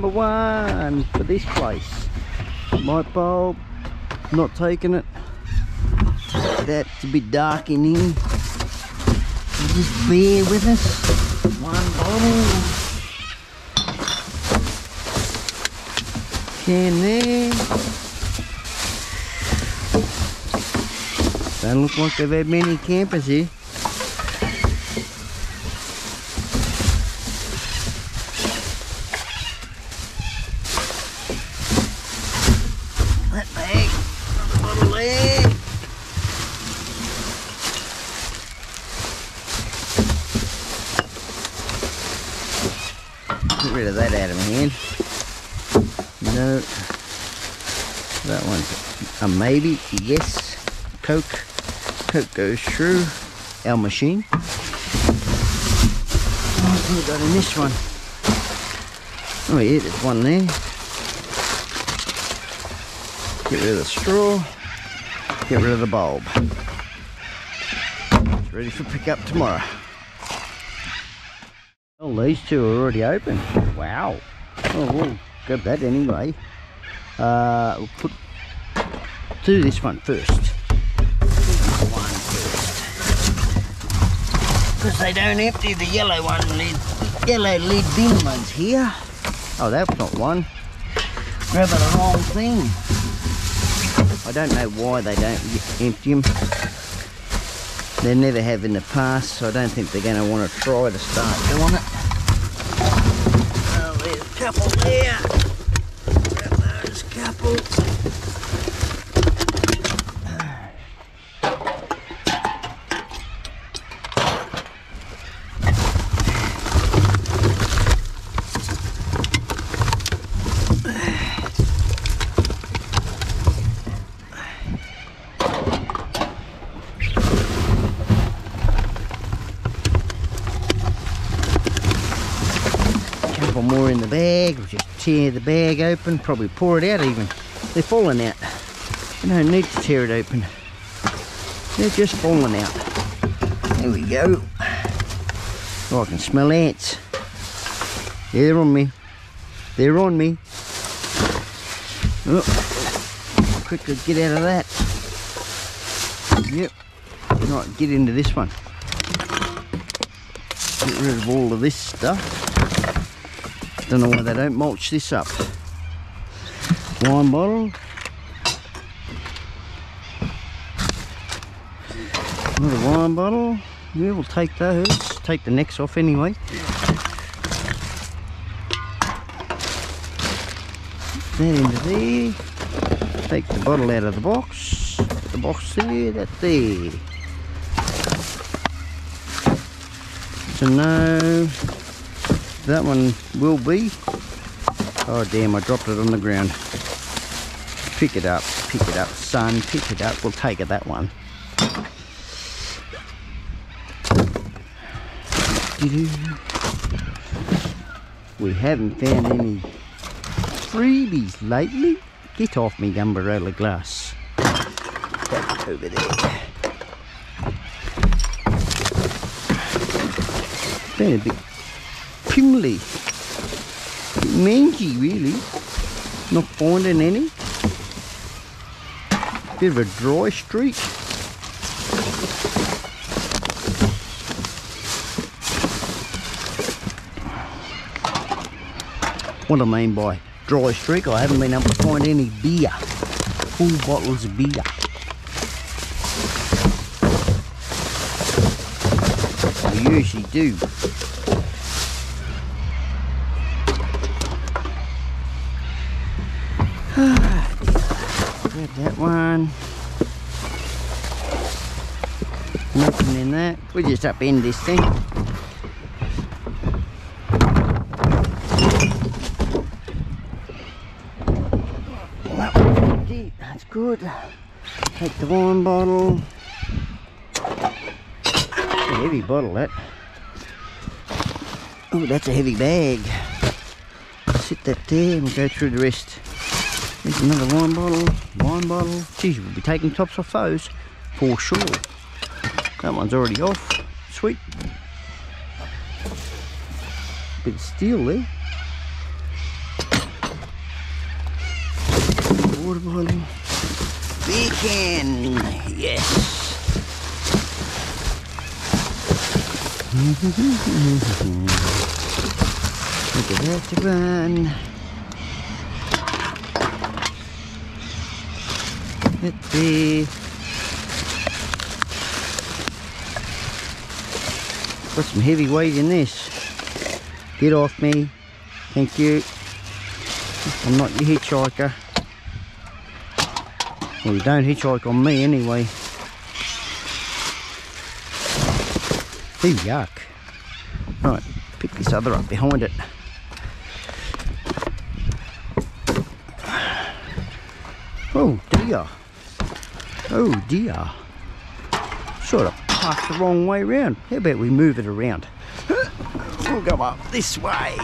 Number one for this place. Light bulb, not taking it. That's a bit dark in here. Just bear with us. One bottle. Can there. Don't look like they've had many campers here. That bag, another bottle there. Get rid of that out of my hand. No. That maybe, yes. Coke. Coke goes through our machine. What we got in this one? Oh yeah, there's one there. Get rid of the straw. Get rid of the bulb. It's ready for pickup tomorrow. Well, these two are already open. Wow. Oh, we'll grab that anyway. Uh, we'll put do this one first. Because they don't empty the yellow one lid, yellow lid bin ones here. Oh, that's not one. Grabbing the wrong thing. I don't know why they don't empty them. They never have in the past, so I don't think they're going to want to try to start doing it. Oh, there's a couple there. Grab those couple more in the bag. We'll just tear the bag open, probably pour it out even. They're falling out. You don't need to tear it open. They're just falling out. There we go. Oh, I can smell ants. They're on me. They're on me. Oh, quickly get out of that. Yep. Right, get into this one. Get rid of all of this stuff. Don't know why they don't mulch this up. Wine bottle. Another wine bottle. Yeah, we'll take those. Take the necks off anyway. That into there. Take the bottle out of the box. Put the box there, that there. So no that one will be. Oh damn I dropped it on the ground. Pick it up pick it up son pick it up. We'll take it that one. We haven't found any freebies lately. Get off me umbrella glass. Back over there. Been a bit pimply. Mangy really. Not finding any. Bit of a dry streak. What I mean by dry streak, I haven't been able to find any beer. Full bottles of beer. I usually do. Grab that one. Nothing in that. We just upend this thing. That's good. Take the wine bottle. Heavy bottle that. Oh, that's a heavy bag. Sit that there and go through the rest. There's another wine bottle, wine bottle. Geez, we'll be taking tops off those for sure. That one's already off. Sweet. Bit of steel there. Water bottle. Beacon. Yes. Look at that run. See. Got some heavy weight in this. Get off me. Thank you. I'm not your hitchhiker. Well, you don't hitchhike on me anyway. Ooh, yuck. Right, pick this other up behind it. Oh dear. Oh dear. Sort of parked the wrong way round. How about we move it around? We'll go up this way.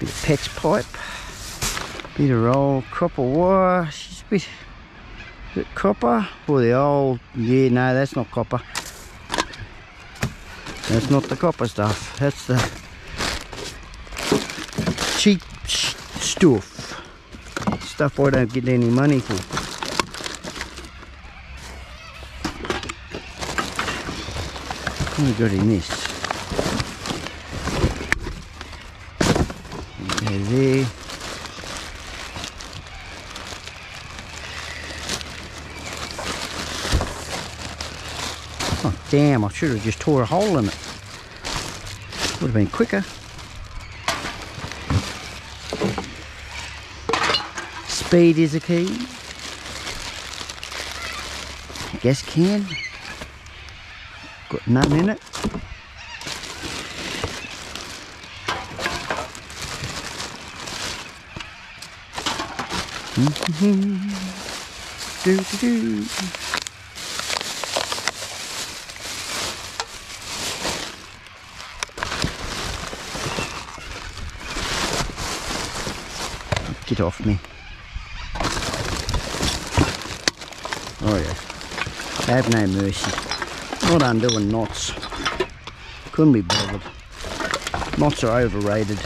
Bit of patch pipe. Bit of old copper wire. Bit, bit copper. Or the old, yeah, no, that's not copper. That's not the copper stuff. That's the cheap stuff. Stuff I don't get any money for. What we got in this? There. Damn, I should have just tore a hole in it. Would have been quicker. Speed is a key. Gas can. Got none in it. do, do, do. Get off me. Oh yeah. Have no mercy. Not undoing knots. Couldn't be bothered. Knots are overrated.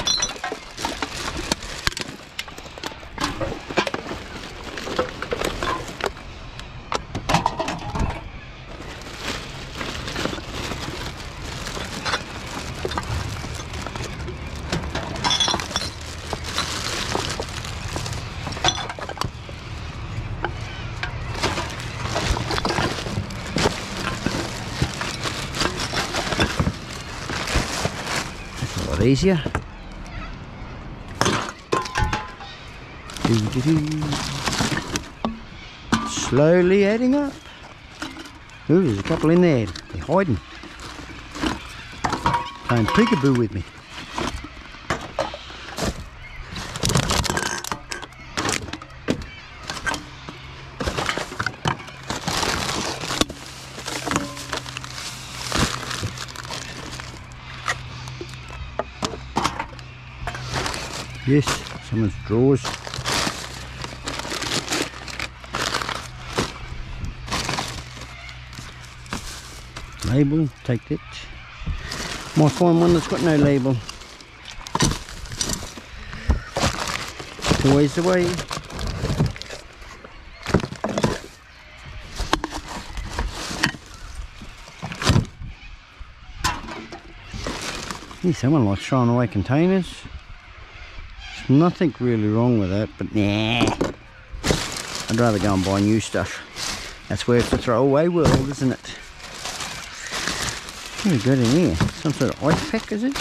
That's a easier. Doo-doo-doo. Slowly adding up. Ooh, there's a couple in there. They're hiding. Playing peekaboo with me. Yes, someone's drawers. Label, take that. Might find one that's got no label. Always the way. Someone likes throwing away containers. Nothing really wrong with that, but nah. I'd rather go and buy new stuff. That's where it's a throwaway world, isn't it? We got in here? Some sort of ice pack, is it?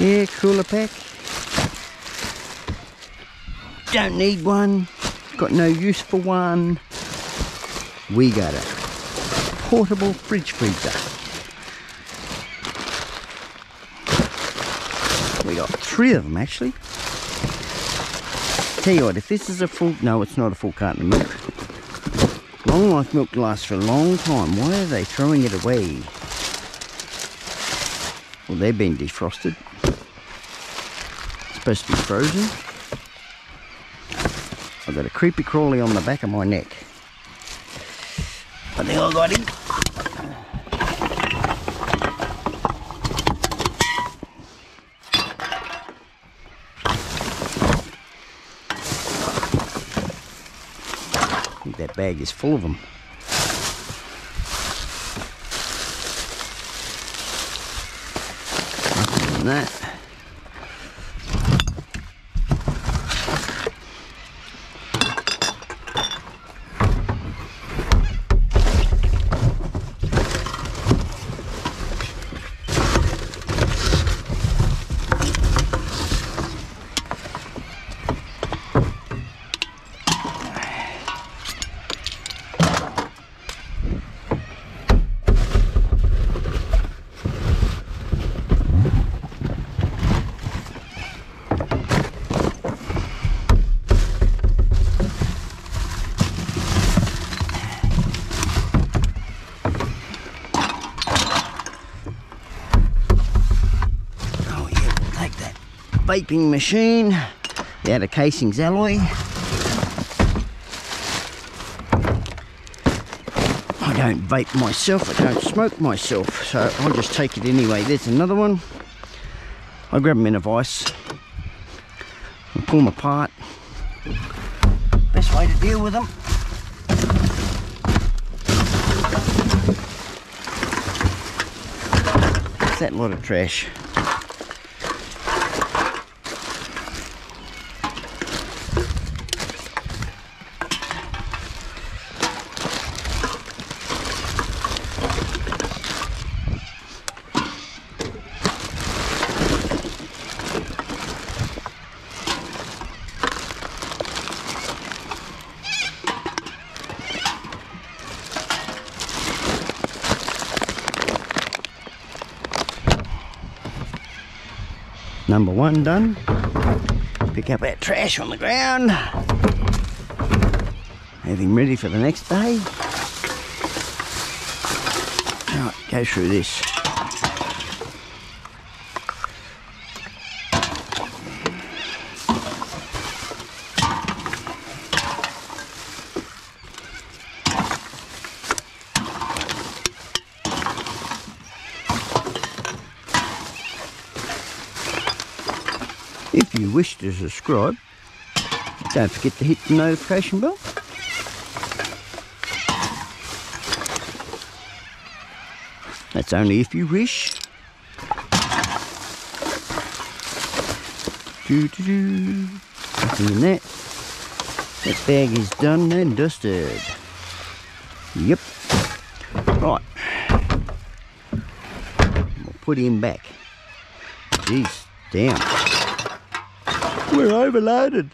Yeah, cooler pack. Don't need one. Got no use for one. We got a portable fridge freezer. We got three of them actually. Tell you what, if this is a full, no it's not a full carton of milk. Long life milk lasts for a long time. Why are they throwing it away? Well, they've been defrosted. It's supposed to be frozen. I've got a creepy crawly on the back of my neck. I think I got him. that bag is full of them. In that. Oh yeah, we'll take that vaping machine, the outer casing's alloy. I don't vape myself, I don't smoke myself, so I'll just take it anyway. There's another one. I grab them in a vice and pull them apart. Best way to deal with them. What's that lot of trash? Number one done. Pick up our trash on the ground. Everything ready for the next day. Right, go through this. If you wish to subscribe, don't forget to hit the notification bell. That's only if you wish. Doo -doo -doo. Nothing in that. That bag is done and dusted. Yep. Right. We'll put him back. Jeez, damn. We're overloaded.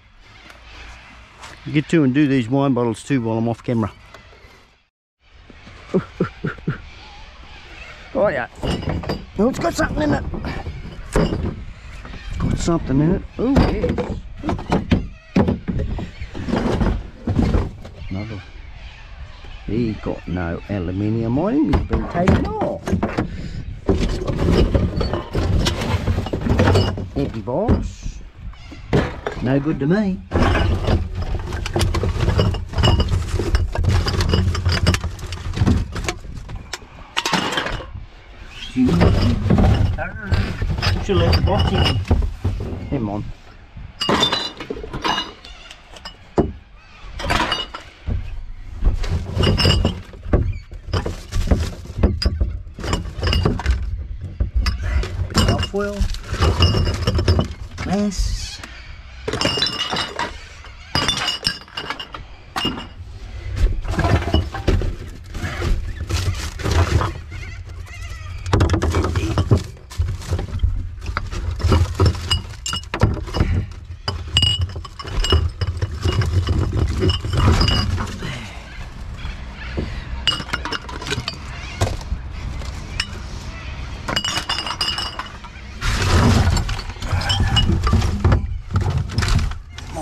Get to and do these wine bottles too while I'm off camera. oh yeah. Oh, it's got something in it. Got something in it. Oh yes. Another. He got no aluminium on him. He's been taken off. Empty box. No good to me. Should let the box in. Him on. Foil. Glass.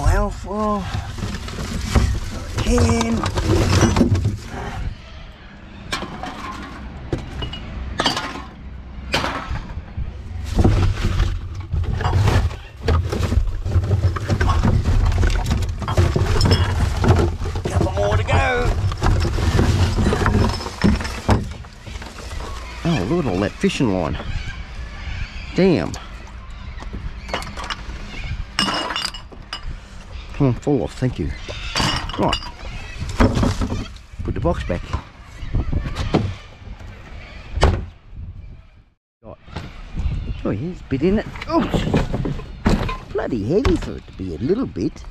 my alfoil. Can. Couple more to go. Oh, look at all that fishing line. Damn. Come on, fall off, thank you. Right. Put the box back. Oh, here's a bit in it. Oh, bloody heavy for it to be a little bit.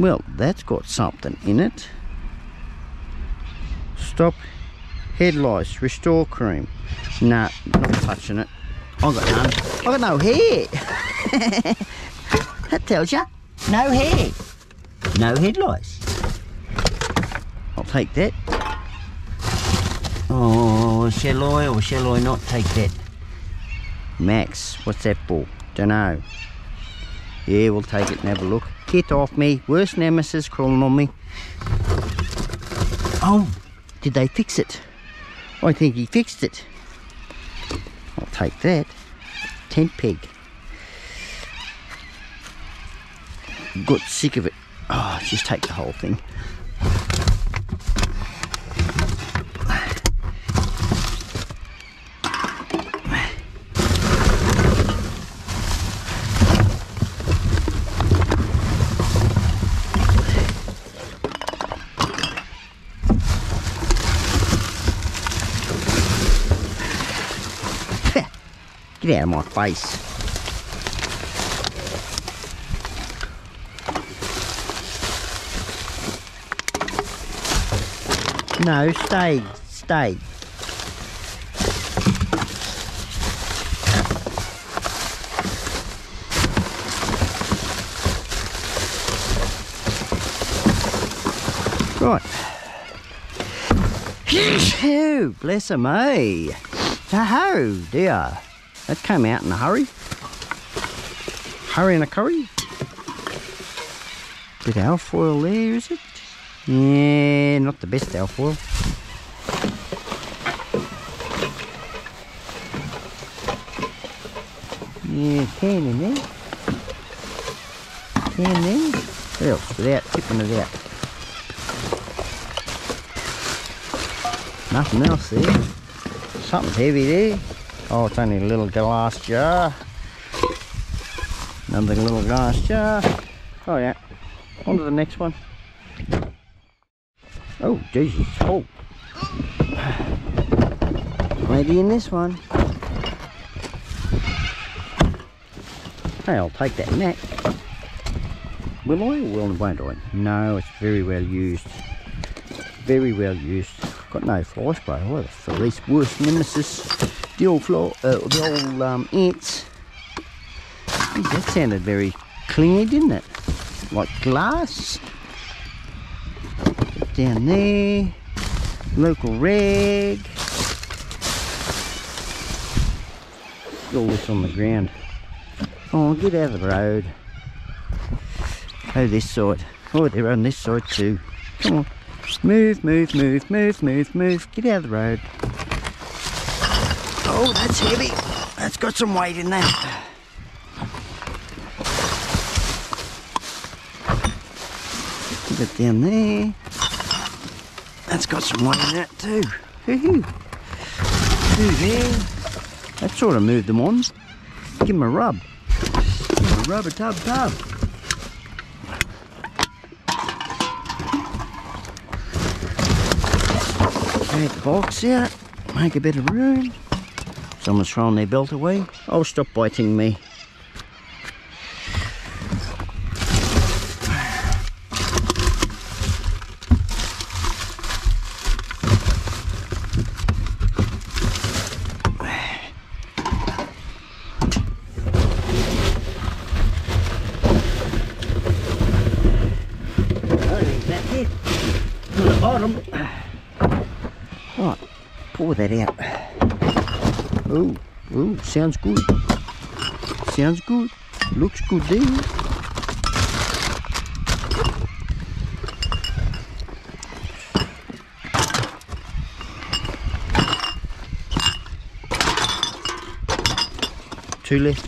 Well, that's got something in it. Stop head lice, restore cream. Nah, not touching it. I got none. I got no hair. that tells you. No hair. No head lice. I'll take that. Oh, shall I or shall I not take that? Max, what's that for? Dunno. Yeah, we'll take it and have a look. Get off me. Worst nemesis crawling on me. Oh, did they fix it? Oh, I think he fixed it. I'll take that. Tent peg. Got sick of it. Oh, just take the whole thing. Out of my face. No, stay, stay. Right. Oh, bless 'em, eh? Oh dear. That came out in a hurry. Hurry in a curry. Bit of alfoil there, is it? Yeah, not the best alfoil. Yeah, can in there. Can there. What else? Without tipping it out. Nothing else there. Something's heavy there. Oh, it's only a little glass jar. Another little glass jar. Oh yeah. On to the next one. Oh, Jesus. Oh. Maybe in this one. Hey, I'll take that net. Will I will, won't I? No, it's very well used. Very well used. Got no fly spray. The least worst nemesis. The old floor, uh, the old um, ants. That sounded very clingy, didn't it? Like glass. Down there. Local rag. All this on the ground. Oh, get out of the road. Oh, this side. Oh, they're on this side too. Come on. Move, move, move, move, move, move. Get out of the road. Oh, that's heavy. That's got some weight in that. Put it down there. That's got some weight in that too. Woohoo. Through there. That sort of moved them on. Give them a rub. Give 'em a rubber tub tub. Take the box out, make a bit of room. Someone's throwing their belt away. Oh, stop biting me. That out. Sounds good. Sounds good. Looks good there. Two left.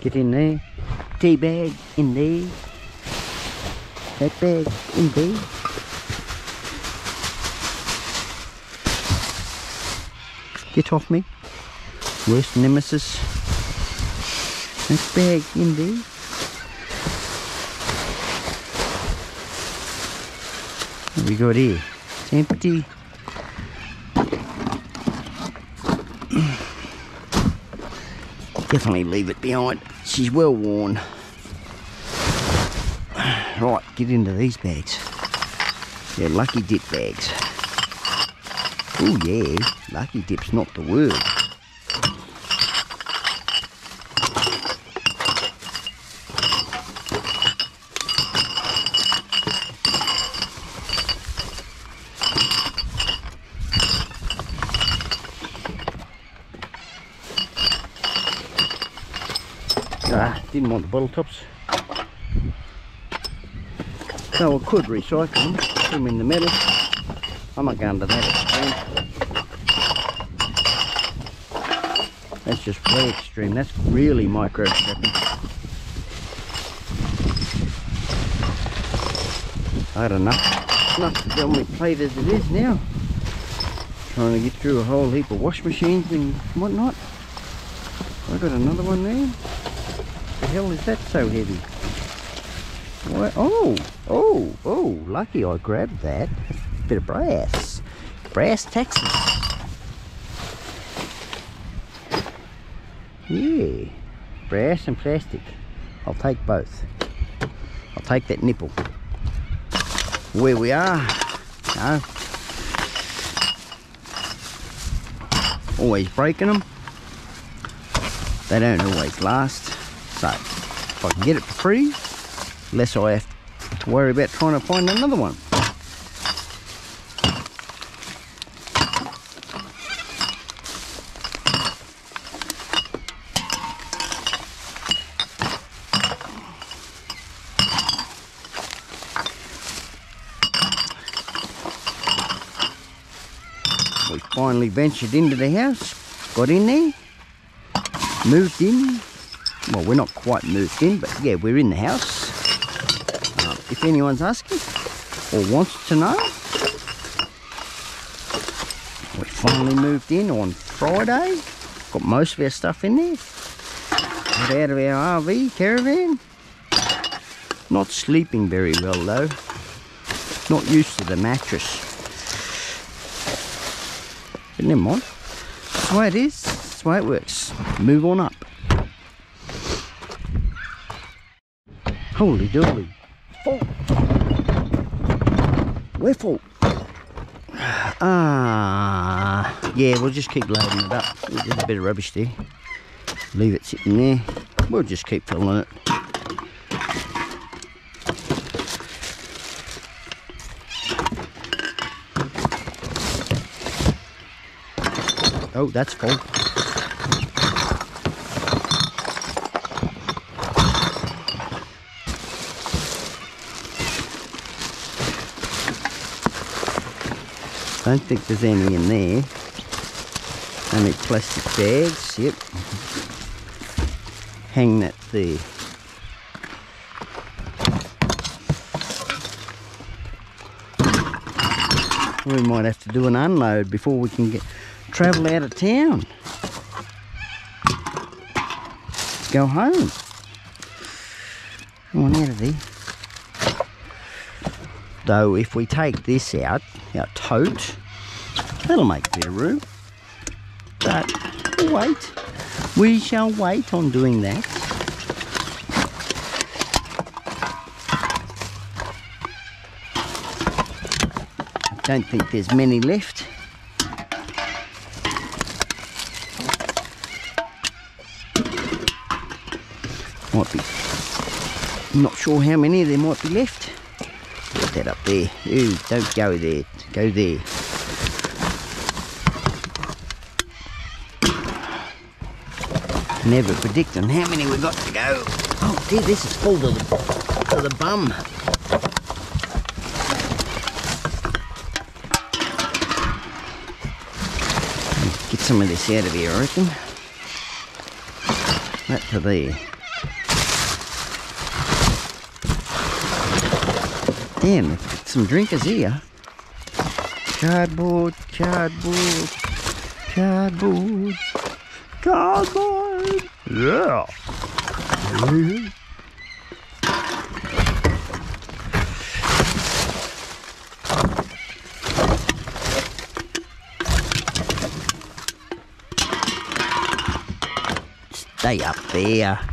Get in there. Tea bag in there. That bag in there. Get off me. Worst nemesis. In there. What we got here? It's empty. Definitely leave it behind. She's well worn. Right, get into these bags. They're lucky dip bags. Oh yeah, lucky dip's not the word. Ah, didn't want the bottle tops. So I could recycle them, put them in the metal. I'm not going to that extreme. That's just way extreme. That's really micro scrapping. I had enough, enough to on my plate as it is now. Trying to get through a whole heap of wash machines and whatnot. I got another one there. The hell is that so heavy? What? Oh, oh, oh, lucky I grabbed that. Bit of brass. Brass Texas. Yeah, brass and plastic. I'll take both. I'll take that nipple. Where we are, no. Always breaking them. They don't always last. So, if I can get it for free, less I have to worry about trying to find another one. We finally ventured into the house, got in there, moved in. Well, we're not quite moved in, but yeah, we're in the house. If anyone's asking or wants to know, we finally moved in on Friday. Got most of our stuff in there. Got out of our RV caravan. Not sleeping very well though. Not used to the mattress. But never mind. That's the way it is. That's the way it works. Move on up. Holy dooly. We're full. Ah, yeah, we'll just keep loading it up. There's a bit of rubbish there. Leave it sitting there. We'll just keep filling it. Oh, that's full. Don't think there's any in there. Only plastic bags, yep. Hang that there. We might have to do an unload before we can get travel out of town. Go home. Come on out of there. Though if we take this out, our tote, that'll make a bit of room. But wait. We shall wait on doing that. I don't think there's many left. Might be, not sure how many there might be left. Up there. Ooh, don't go there. Go there. Never predicting how many we've got to go. Oh dear, this is full to the, to the bum. Get some of this out of here, I reckon. That to there. Damn, some drinkers here. Cardboard, cardboard, cardboard, cardboard. Yeah. Stay up there.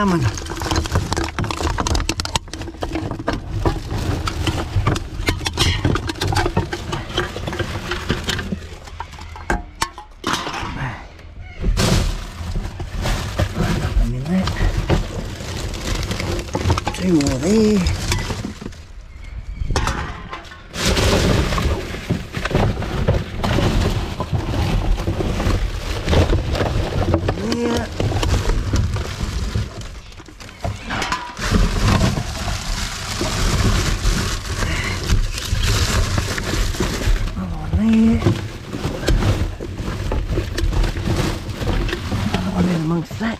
Just keep on coming. Nothing in that. Two more there. There. Another one there. Another one in amongst that.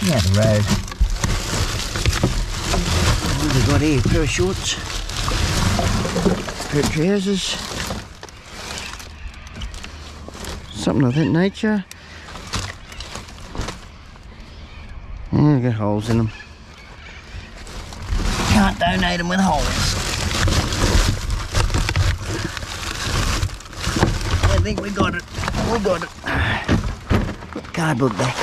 Get out of the road. What have we got here? pair of shorts, pair of trousers, something of that nature. Yeah, they got holes in them. Can't donate them with holes. I think we got it. We got it. Put cardboard back.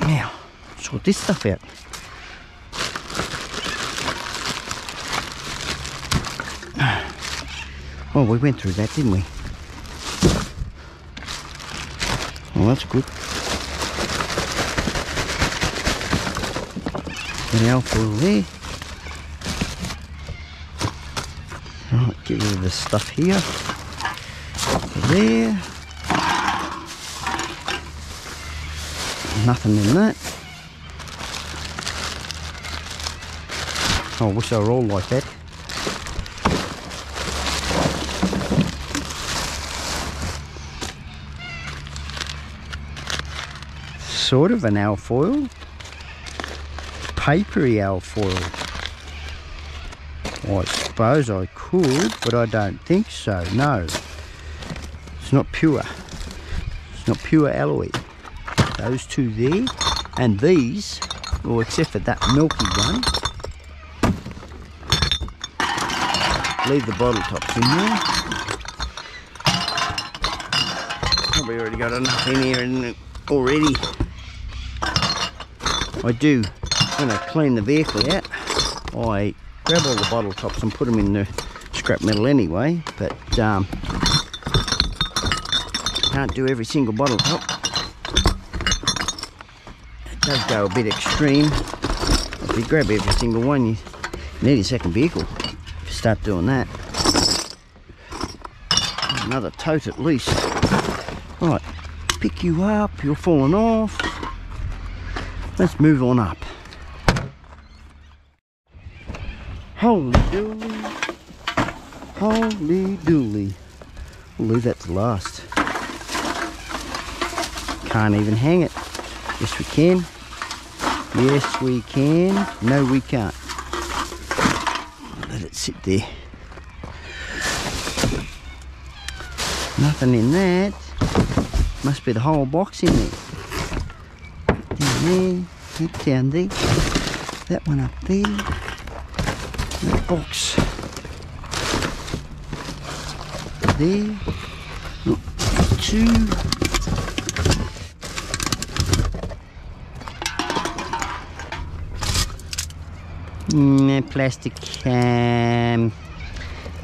Now, sort this stuff out. Oh, we went through that, didn't we? Well, that's good. An alfoil there. Right, get rid of the stuff here. There. Nothing in that. Oh, I wish they were all like that. sort of an alfoil. Papery alfoil. Well, I suppose I could, but I don't think so. No. It's not pure. It's not pure alloy. Those two there. And these, well, except for that milky one. Leave the bottle tops in there. Probably already got enough in here and already. I do, when I clean the vehicle out, I grab all the bottle tops and put them in the scrap metal anyway, but um, can't do every single bottle top. It does go a bit extreme. If you grab every single one, you need a second vehicle start doing that. Another tote at least. Right, pick you up, you're falling off. Let's move on up. Holy dooly. Holy dooly. We'll leave that to last. Can't even hang it. Yes, we can. Yes, we can. No, we can't. Sit there. Nothing in that. Must be the whole box in there. Down there, that down there, that one up there, that box there, two, Mm, plastic um,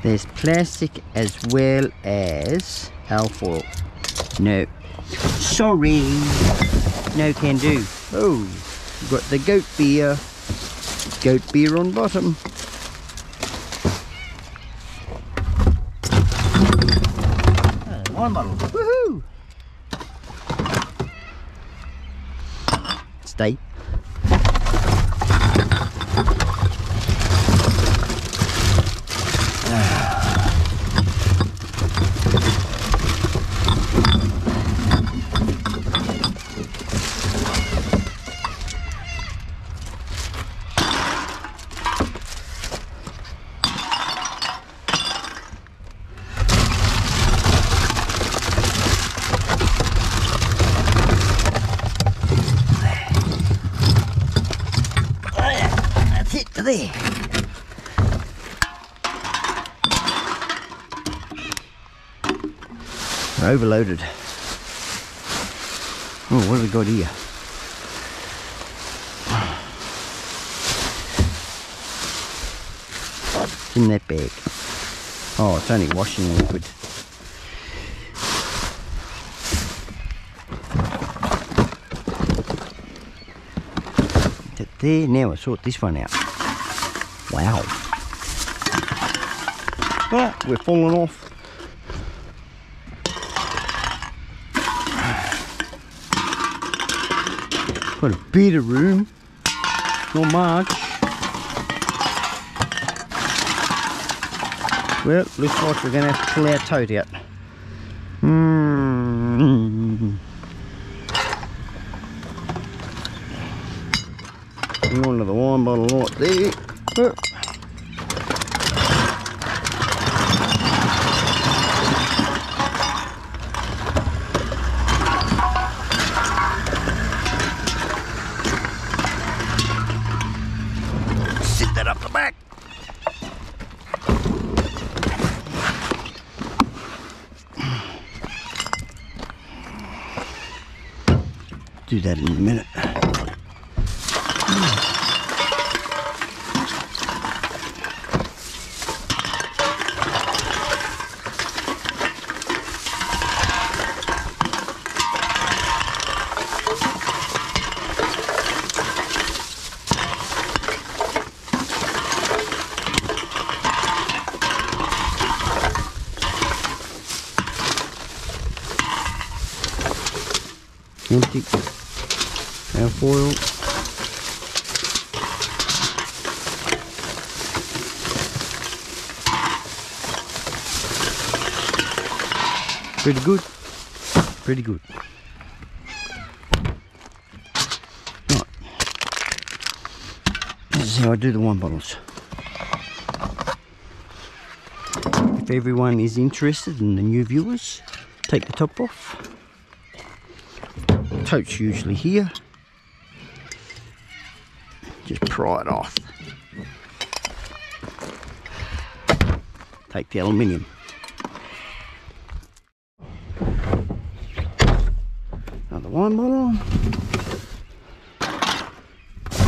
there's plastic as well as alfoil no. Sorry. No can do. Oh got the goat beer. Goat beer on bottom. One bottle woohoo stay That's it to there. Overloaded. Oh, what have we got here? In that bag? Oh, it's only washing liquid. There. Now I sort this one out. Wow. Oh, we're falling off. Got a bit of room. Not much. Well, looks like we're going to have to pull our tote out. Mm. One of the wine bottle right there. Oh. Sit that up the back. Do that in a minute. Empty foil. Pretty good. Pretty good. Right. This is how I do the wine bottles. If everyone is interested in the new viewers, take the top off. Tote's usually here. Just pry it off. Take the aluminium. Another wine bottle.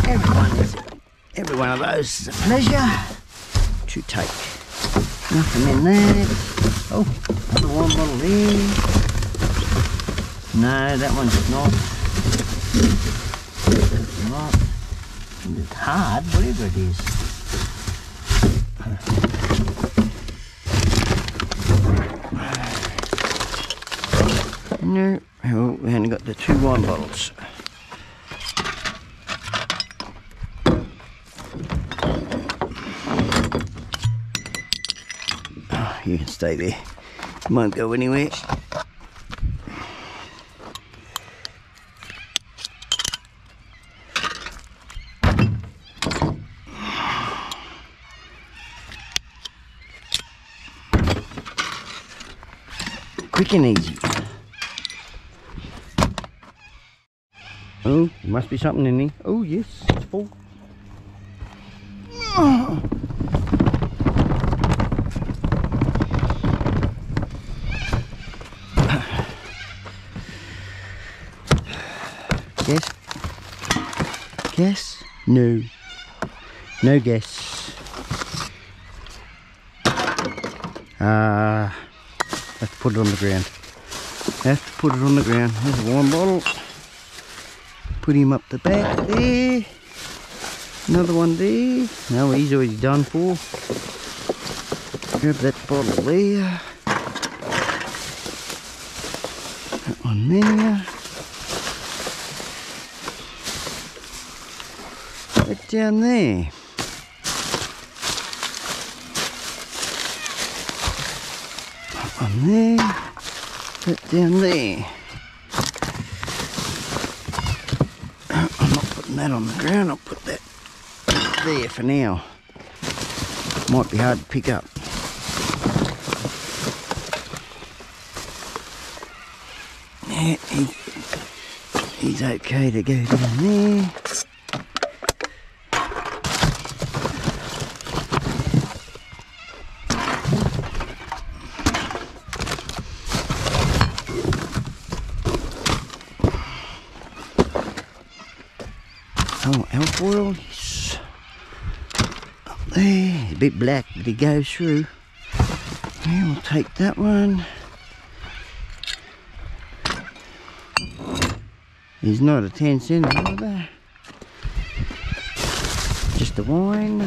Everyone's, every one of those is a pleasure to take. Nothing in there. Oh, another wine bottle there. No, that one's not. Not. It's hard, whatever it is. No, oh, we only got the two wine bottles. Oh, you can stay there. Won't go anywhere. And easy. Oh, there must be something in here. Oh, yes, it's full. Guess? Guess? No. No guess. Ah, uh, put it on the ground. Have to put it on the ground. There's a warm bottle. Put him up the back there. Another one there. No, he's already done for. Grab that bottle there. That one there. Right down there. One there. That down there. I'm not putting that on the ground, I'll put that there for now. Might be hard to pick up. Yeah, he, he's okay to go down there. Oh, alfoil, yes. Up there, a bit black, but it goes through. Yeah, we'll take that one. He's not a 10 centimetre. Just a wine.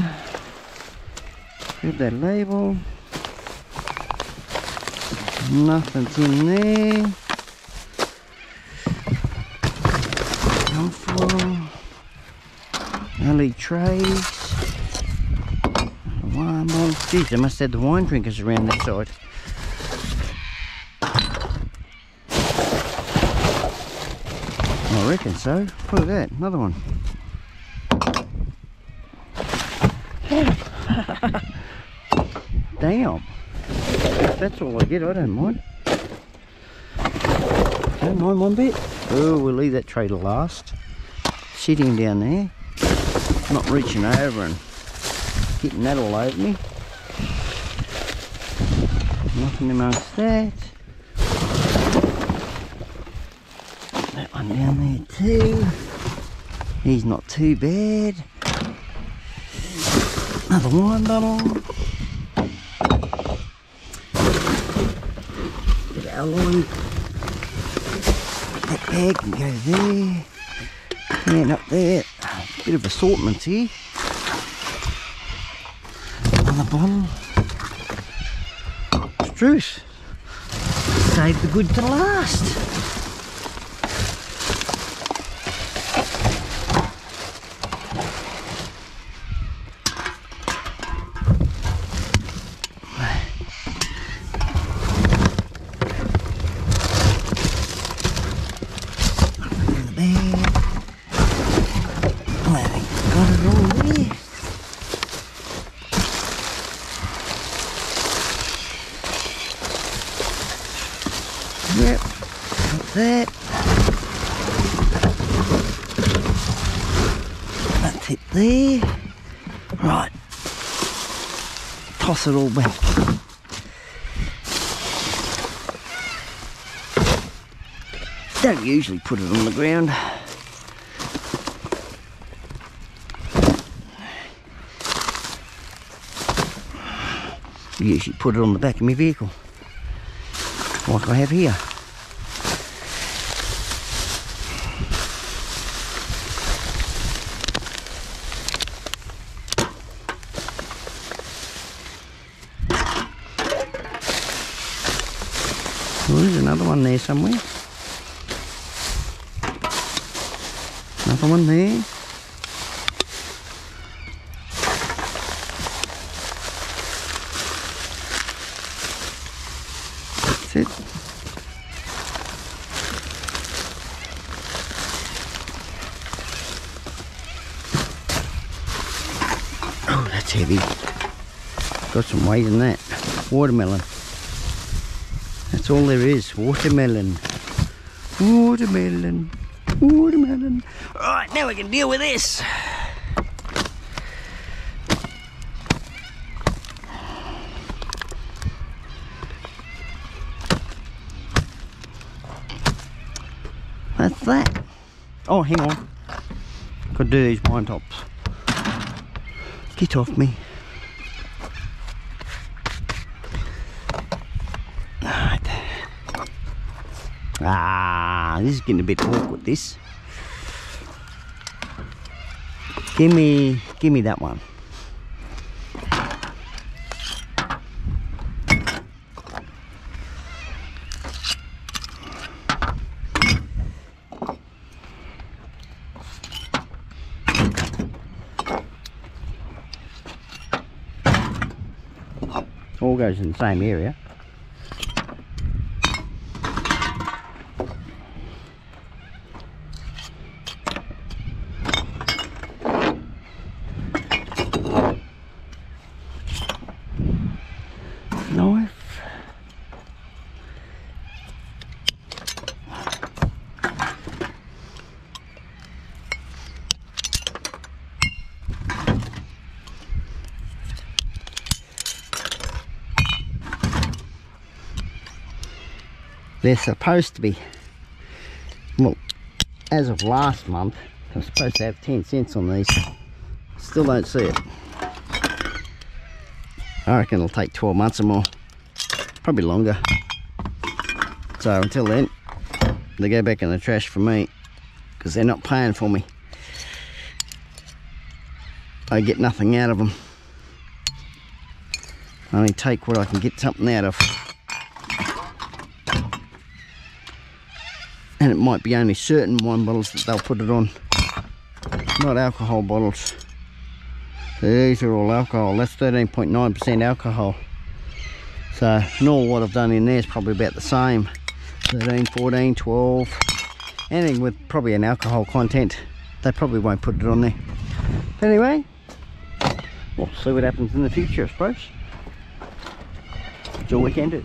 Grab that label. Nothing's in there. Alfoil. LE trays. Wine bottle. Geez, they must have the wine drinkers around that side. Oh, I reckon so. Look at that, another one. Damn. If that's all I get, I don't mind. Don't mind one bit. Oh, we'll leave that tray to last. Sitting down there. Not reaching over and getting that all over me. Nothing amongst that. That one down there too. He's not too bad. Another wine bottle. Bit of alloy. That bag can go there. And up there. Bit of assortment here. Bottle. Truth. Save the good to last. Yep, like that. That's it there. Right. Toss it all back. Don't usually put it on the ground. Usually put it on the back of my vehicle like I have here. Well, there's another one there somewhere. Another one there. That's it. Oh, that's heavy. Got some weight in that. Watermelon. That's all there is. Watermelon. Watermelon. Watermelon. Alright, now we can deal with this. That's that. Oh, hang on. To do these wine tops. Get off me. Right. This is getting a bit awkward, this. Give me, give me that one. All goes in the same area. They're supposed to be, well, as of last month, I'm supposed to have 10 cents on these. Still don't see it. I reckon it'll take 12 months or more. Probably longer. So until then, they go back in the trash for me because they're not paying for me. I get nothing out of them. I only take what I can get something out of. And it might be only certain wine bottles that they'll put it on. Not alcohol bottles. These are all alcohol. That's 13.9% alcohol. So, all what I've done in there is probably about the same. 13, 14, 12. Anything with probably an alcohol content, they probably won't put it on there. But anyway, we'll see what happens in the future, I suppose. it's all we can do.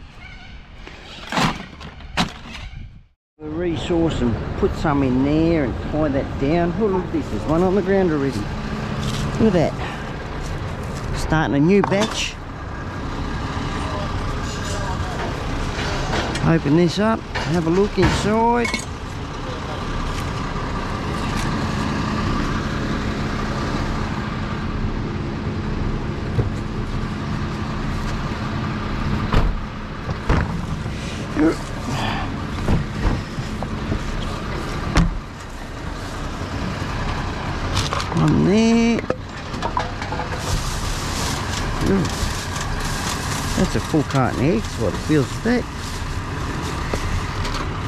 Resource and put some in there and tie that down. Oh, look this, there's one on the ground already. Look at that starting a new batch. Open this up, have a look inside. One there. Ooh. Of eggs, what it feels like.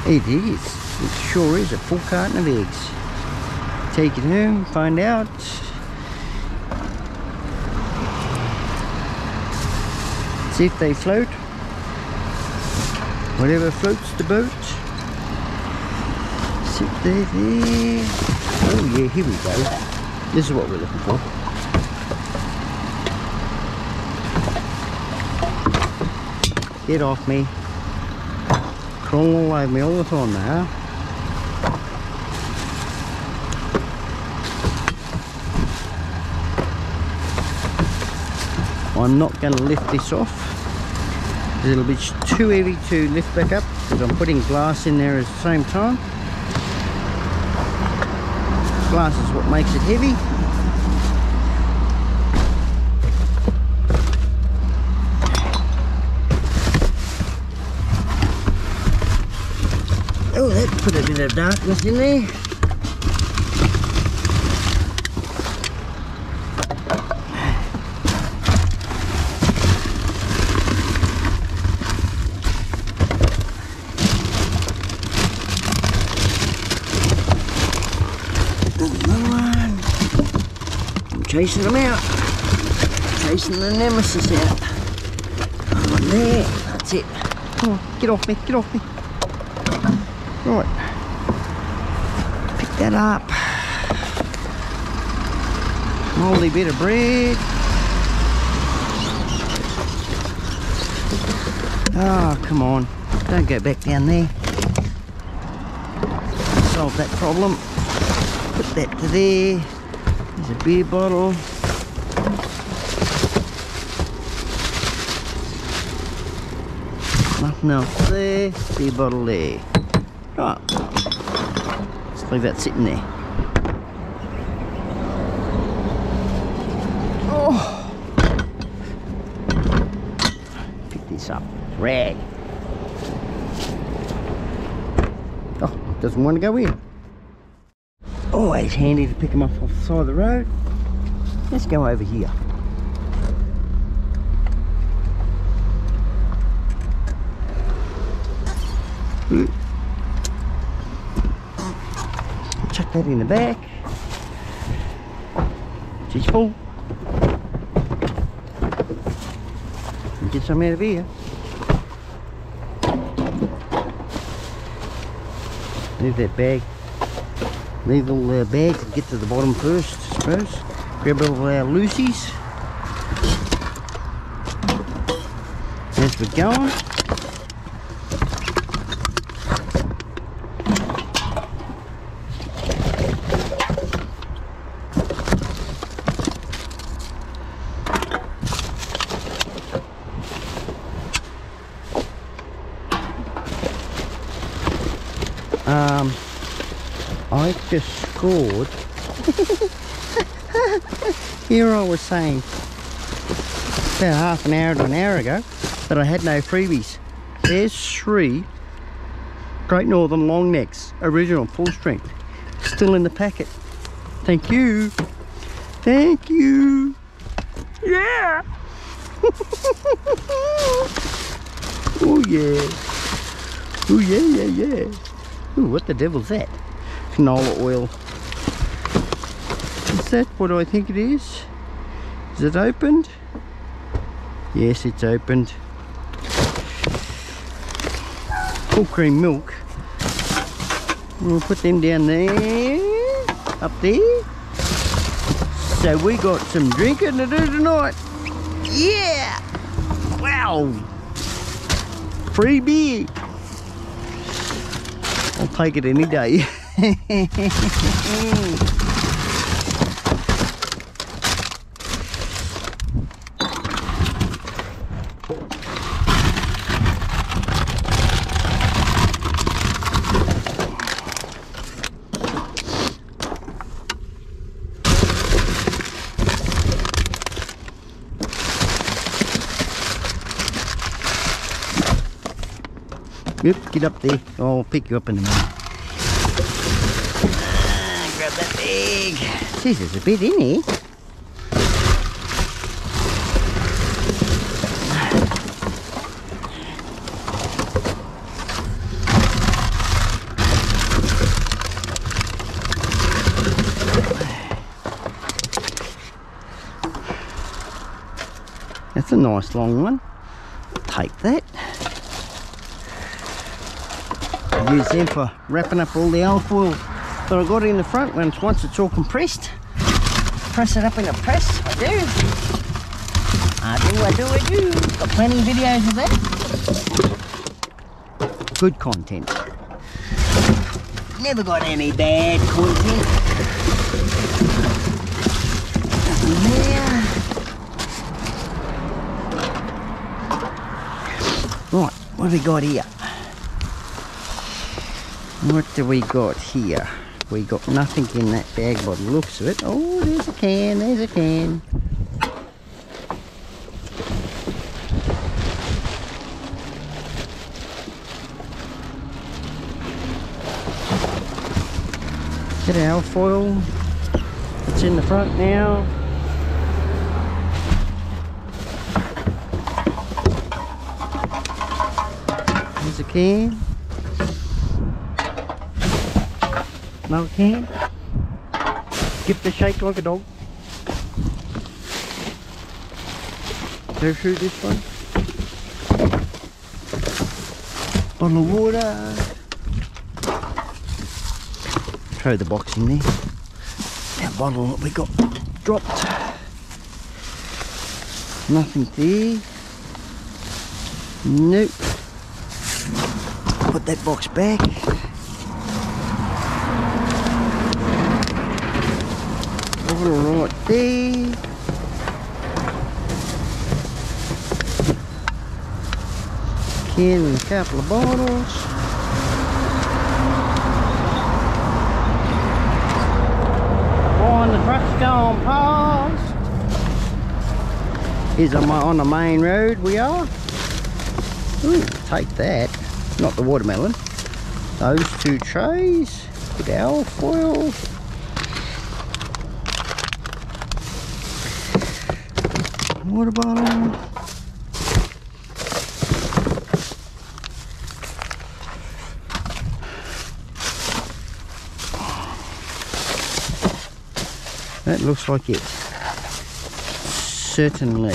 It is. It sure is a full carton of eggs. Take it home, find out. See if they float. Whatever floats the boat. Sit there, there. Oh yeah, here we go. This is what we're looking for. Get off me. Crawling all over me all the time now. I'm not going to lift this off. It'll be too heavy to lift back up because I'm putting glass in there at the same time. Glass is what makes it heavy. That put bit of darkness in there. Another. I'm chasing them out. Chasing the nemesis out. One there. That's it. Come on, get off me, get off me. Right. Pick that up. Moldy bit of bread. Oh, come on. Don't go back down there. Solve that problem. Put that to there. There's a beer bottle. Nothing else there. Beer bottle there. That sitting there. Oh. Pick this up. Rag. Oh, doesn't want to go in. Always handy to pick them up off the side of the road. Let's go over here. In the back. She's full. Get some out of here. Leave that bag. Leave all our bags and get to the bottom first, I suppose. Grab all our loosies. As we're going. Um, I scored. Here I was saying about half an hour to an hour ago that I had no freebies. There's three Great Northern long necks, original full strength, still in the packet. Thank you. Thank you. Yeah. oh yeah. Oh yeah, yeah, yeah. Ooh, what the devil's that? Canola oil. That what I think it is? Is it opened? Yes, it's opened. Full cream milk. We'll put them down there, up there. So we got some drinking to do tonight. Yeah! Wow! Free beer. I'll take it any day. Yep, get up there. I'll pick you up in a minute. Ah, grab that bag. Jeez, there's a bit in here. That's a nice long one. Take that. Use them for wrapping up all the alfoil that I got in the front once once it's all compressed. Press it up in a press, I do. I do, I do, I do. Got plenty of videos of that. Good content. Never got any bad content. Yeah. Right, what have we got here? What do we got here? We got nothing in that bag by the looks of it. Oh, there's a can, there's a can. Get our foil. It's in the front now. There's a can. Can. Give the shake like a dog. Go through this one. Bottle of water. Throw the box in there. That bottle that we got dropped. Nothing there. Nope. put that box back. All right there. Can and a couple of bottles. On the truck's gone past. Is on the main road we are. Ooh, take that. Not the watermelon. Those two trays. Good alfoil. Water bottle. Uh, that looks like it. Certainly.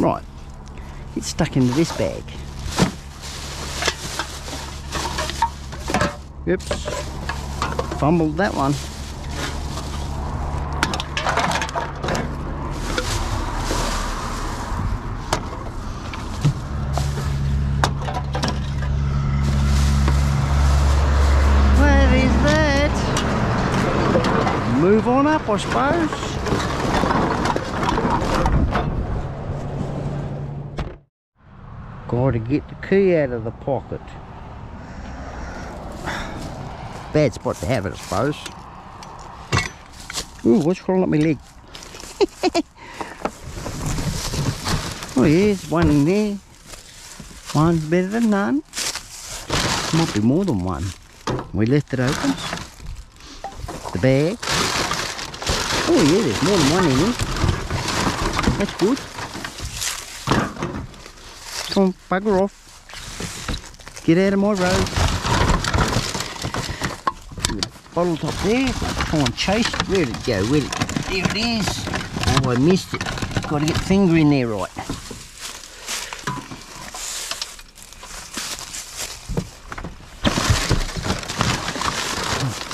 Right. It's stuck into this bag. Oops. Fumbled that one. What is that? Got to get the key out of the pocket. Bad spot to have it, I suppose. Ooh, what's crawling up my leg? oh, yes, one in there. One's better than none. Might be more than one. We left it open. The bag. Oh yeah, there's more in here. That's good. Come on, bugger off. Get out of my road. Bottle top there. Come on, chase. Where'd it go? Where'd it go? There it is. Oh, I missed it. Got to get finger in there right.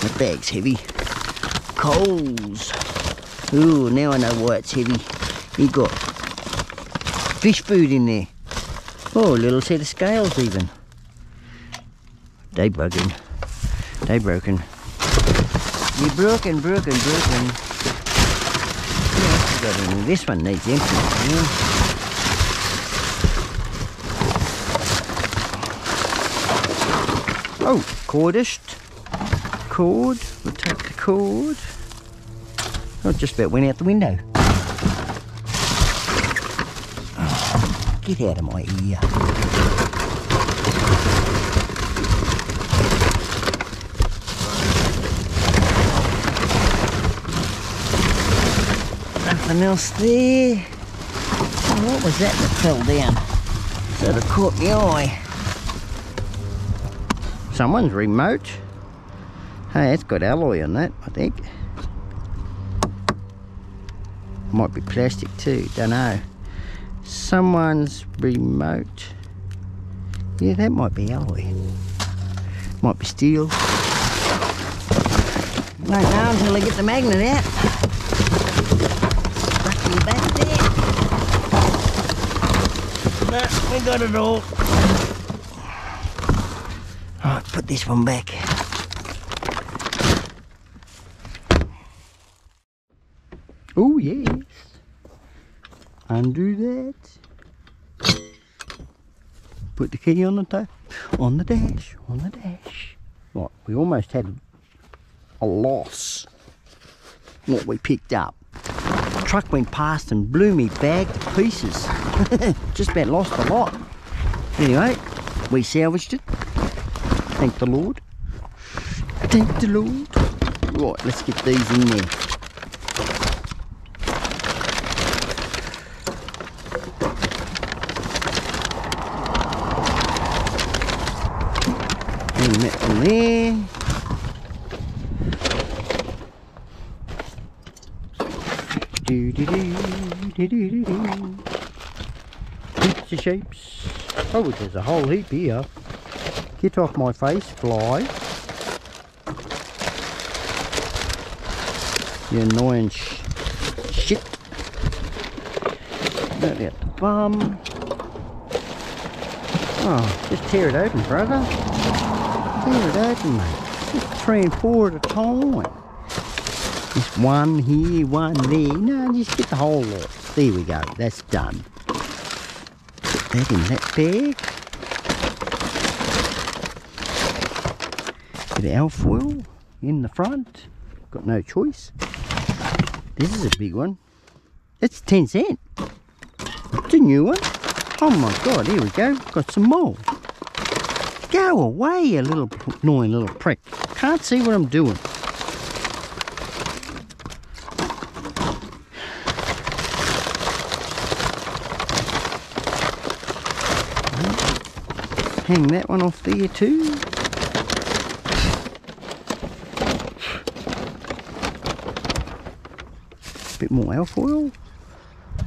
That bag's heavy. Coals. Ooh, now I know why it's heavy. You got fish food in there. Oh, a little set of scales even. They bugging. They broken. You broken, broken, broken. Yeah, got. This one needs empty. Yeah. Oh, cordist. Cord. We'll take the cord. It just about went out the window. Get out of my ear. Nothing else there. Oh, what was that that fell down? Sort of caught the eye. Someone's remote. Hey, it's got alloy on that, I think. Might be plastic too, don't know. Someone's remote. Yeah, that might be alloy. Might be steel. Won't know until I get the magnet out. Back there. We got it all. Right, put this one back. Oh yes. Undo that. Put the key on the da- on the dash, on the dash. Right, we almost had a loss. What we picked up. Truck went past and blew me bag to pieces. Just about lost a lot. Anyway, we salvaged it. Thank the Lord. Thank the Lord. Right, let's get these in there. There. Do do do do do do do. Of shapes. Oh, there's a whole heap here. Get off my face, fly. You annoying sh shit. Not get the bum. Oh, just tear it open, brother. Mate. Just three and four at a time. Just one here, one there. No, just get the whole lot. There we go. That's done. Put that in that bag. Bit of alfoil in the front. Got no choice. This is a big one. It's 10 cent. It's a new one. Oh my god, here we go. Got some more. Go away, you little annoying little prick. Can't see what I'm doing. Hang that one off there too. Bit more alfoil.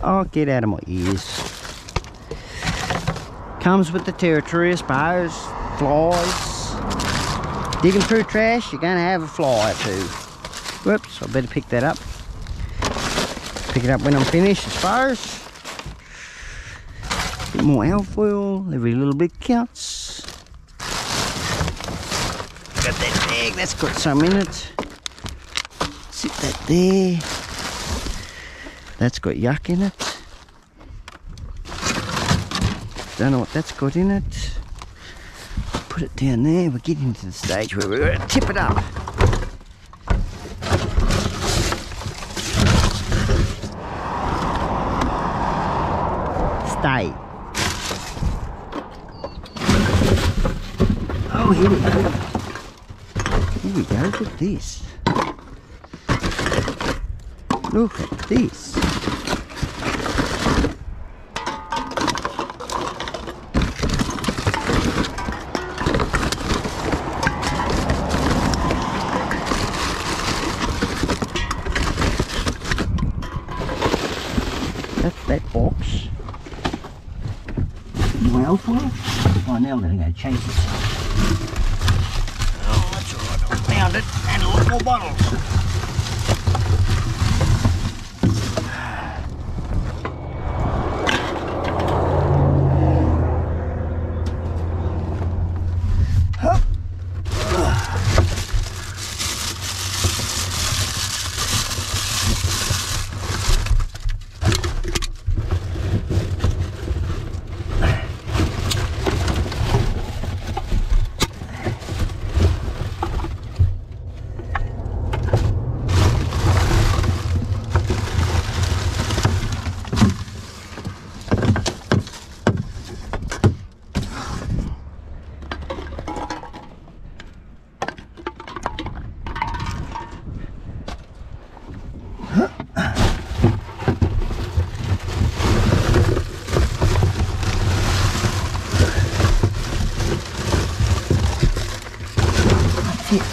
Oh, get out of my ears. Comes with the territory, I suppose. Flies. Digging through trash, you're to have a fly or two. Whoops, I better pick that up. Pick it up when I'm finished, I suppose. Bit more alfoil, every little bit counts. Got that bag, that's got some in it. Sit that there. That's got yuck in it. Don't know what that's got in it. Put it down there. We're getting to the stage where we're going to tip it up. Stay. Oh, here we go. Here we go. Look at this. Look at this. Oh, now I'm going to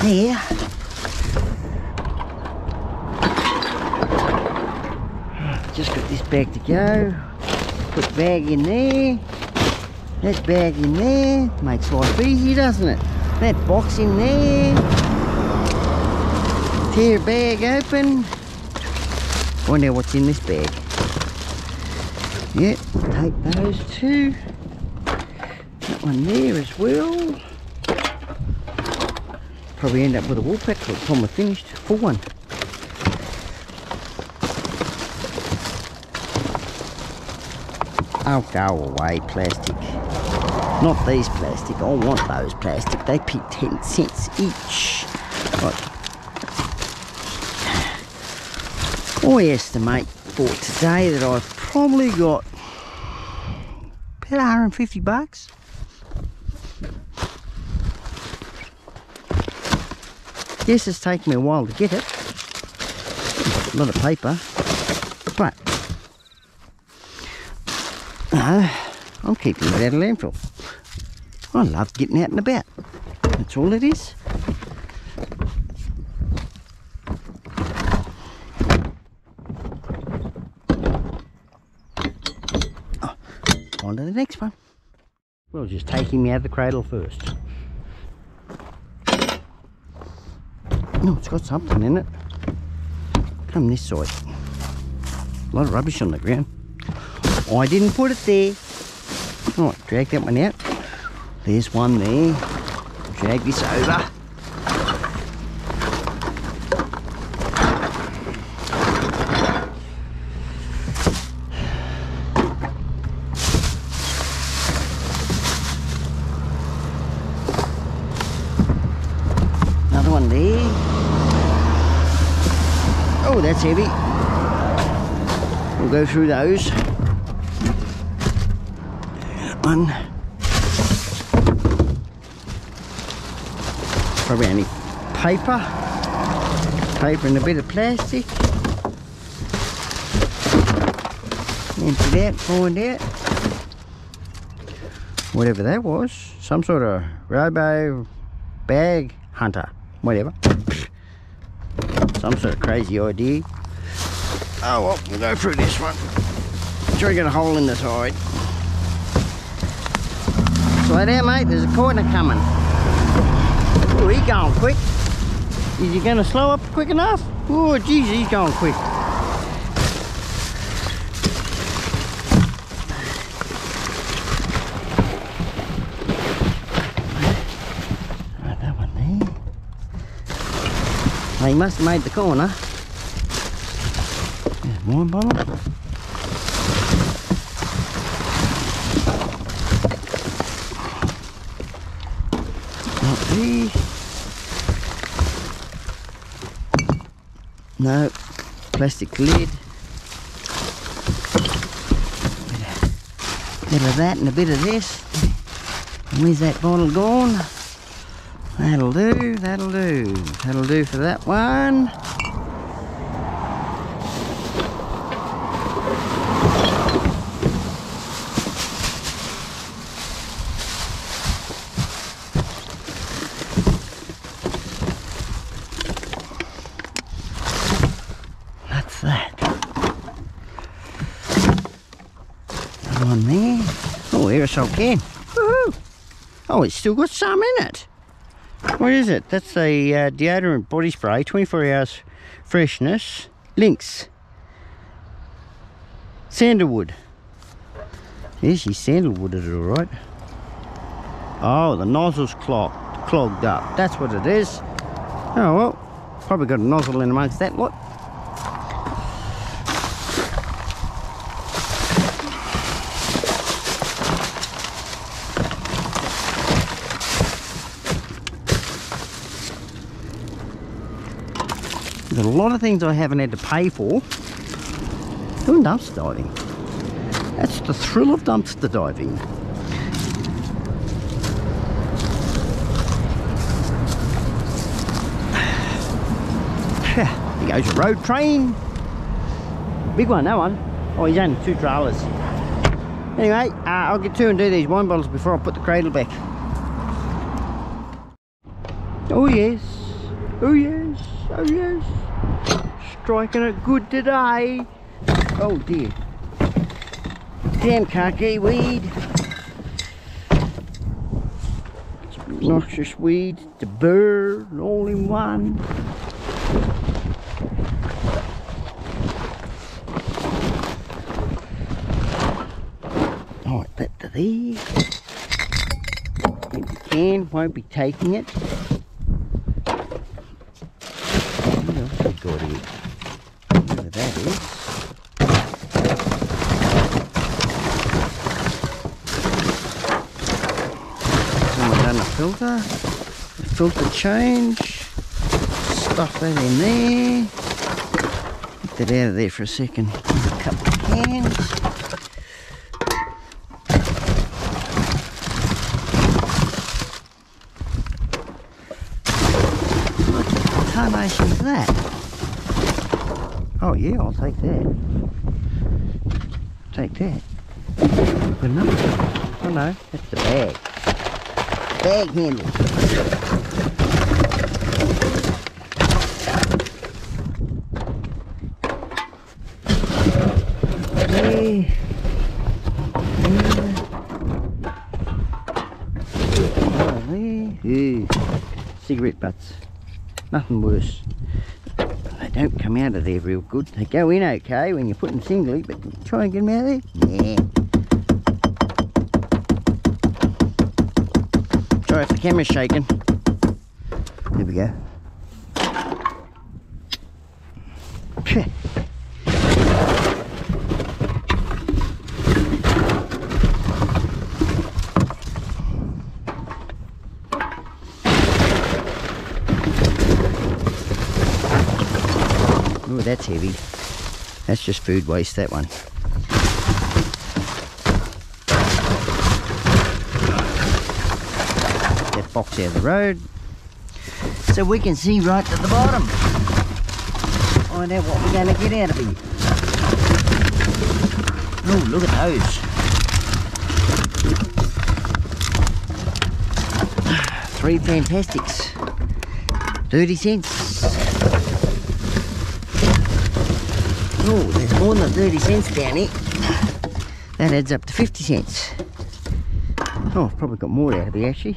there. Just got this bag to go. Put bag in there. That bag in there. Makes life easy, doesn't it? That box in there. Tear bag open. Wonder what's in this bag. Yep, take those two. That one there as well. Probably end up with a wool pack by the time finished. Full one. Oh, go away, plastic. Not these plastic. I want those plastic. They pay 10 cents each. Right. I estimate for today that I've probably got about 150 bucks. Yes, it's taken me a while to get it. A lot of paper, but I'm keeping it out of landfill. I love getting out and about. That's all it is. Oh, on to the next one. Well, just taking me out of the cradle first. No, it's got something in it. Come this side. A lot of rubbish on the ground. I didn't put it there. Right, drag that one out. There's one there. drag this over. Another one there. Oh, that's heavy. We'll go through those. One. Probably any paper. Paper and a bit of plastic. Empty that, find out. Whatever that was. Some sort of robo bag hunter. Whatever. Some sort of crazy idea. Oh well, we'll go through this one. Sure you got a hole in the side. Slow down mate, there's a corner coming. Oh, he's going quick. Is he going to slow up quick enough? Oh, geez, he's going quick. That one there. He must have made the corner. Wine bottle. Not. No, plastic lid. Bit of that and a bit of this. And where's that bottle gone? That'll do, that'll do. That'll do for that one. That's that. Another one there. Oh, aerosol Oh, it's still got some in it. What is it? That's the uh, deodorant body spray, 24 hours freshness. Lynx. Sandalwood. Yeah, she's sandalwooded it alright. Oh, the nozzle's clogged, clogged up. That's what it is. Oh well, probably got a nozzle in amongst that lot. There's a lot of things I haven't had to pay for. Doing dumpster diving. That's the thrill of dumpster diving. Here goes a road train. Big one, that one. Oh, he's only two trailers. Anyway, uh, I'll get to and do these wine bottles before I put the cradle back. Oh yes, oh yes, oh yes. Striking it good today. Oh dear. Damn khaki weed. Noxious weed, the bird, all in one. Alright, oh, that to there. Empty can, won't be taking it. What else we got here? Whatever that is. Someone done the filter. Filter change. Stuff that in there. Get that out of there for a second. A couple of cans. Is that? Oh yeah, I'll take that. Take that. Good enough. Oh no, that's the bag. Bag handle. Okay. Oh, there. Cigarette butts. Nothing worse. They don't come out of there real good. They go in okay when you put them singly, but try and get them out of there. Yeah. Sorry if the camera's shaking. There we go. Oh, that's heavy. That's just food waste, that one. Box out of the road. So we can see right to the bottom. Find out what we're going to get out of here. Oh, look at those. Three fantastics. 30 cents. Oh, there's more than 30 cents down here. That adds up to 50 cents. Oh, I've probably got more out of here actually.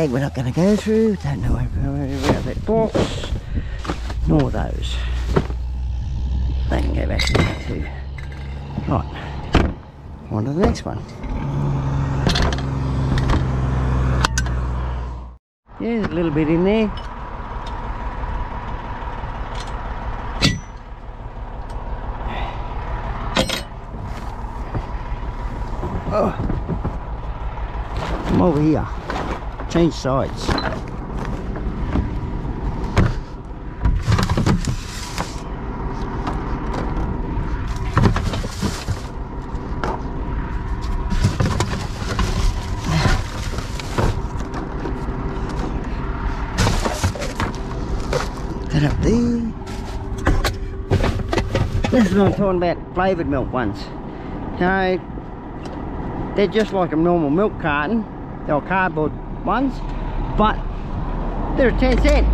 Bag we're not going to go through. Don't know where, where, where that box. Nor those. They can go back in there too. Right. On to the next one. Yeah, there's a little bit in there. Oh. I'm over here. Change sides. That up there. This is what I'm talking about flavoured milk ones. You know, they're just like a normal milk carton. They're cardboard ones, but they're 10 cent.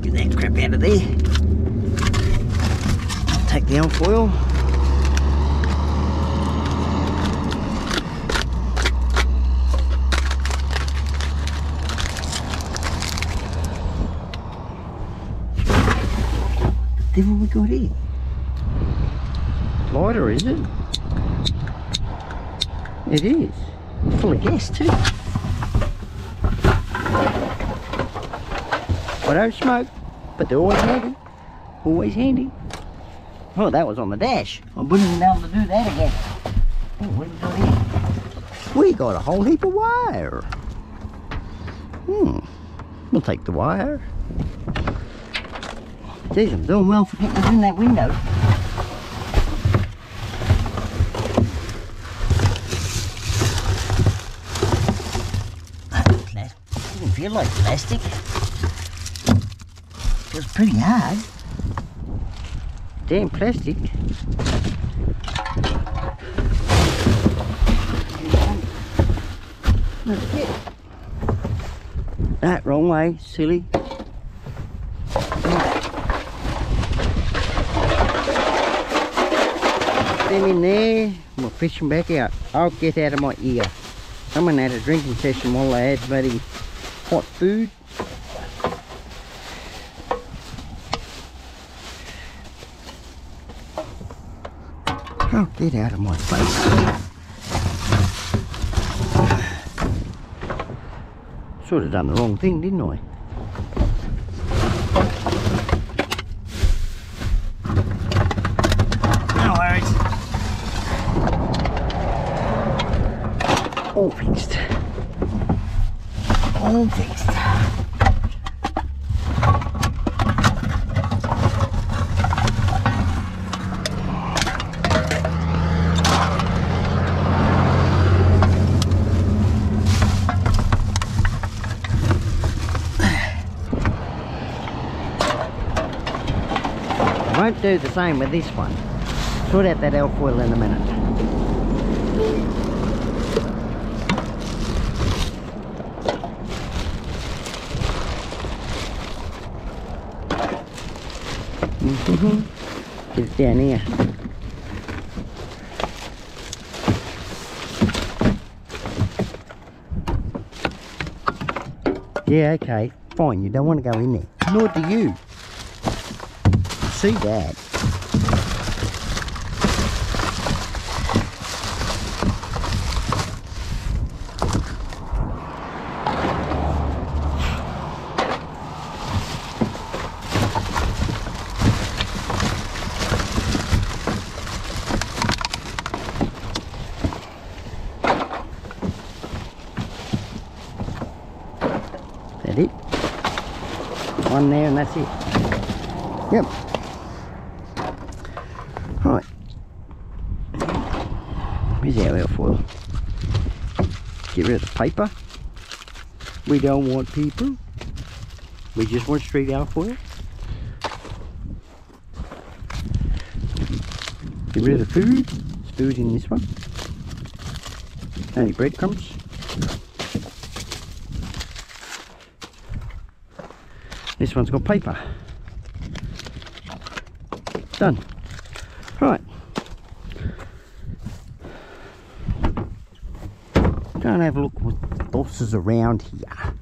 Get that crap out of there. Take the alfoil. Then what got here? Lighter, is it? It is. Full of gas too. I don't smoke, but they're always handy. Always handy. Oh, that was on the dash. I wouldn't have been able to do that again. We got a whole heap of wire. Hmm. We'll take the wire. Geez, I'm doing well for us in that window. Plas- Doesn't feel like plastic. Feels pretty hard. Damn plastic. That wrong way, silly. Them in there. We'll fish back out. I'll get out of my ear. Someone had a drinking session while they had bloody hot food. Oh, get out of my face. Sort of done the wrong thing, didn't I? No worries. All fixed. All fixed. Won't do the same with this one. Sort out that alfoil in a minute. It down here. Yeah, okay, fine. You don't want to go in there. Nor do you. See? That it? It. Yep. Right. Here's our alfoil. Get rid of the paper. We don't want people. We just want straight alfoil. Get rid of the food. Food in this one. Only breadcrumbs. This one's got paper. Done. Right. Go and have a look what else is around here.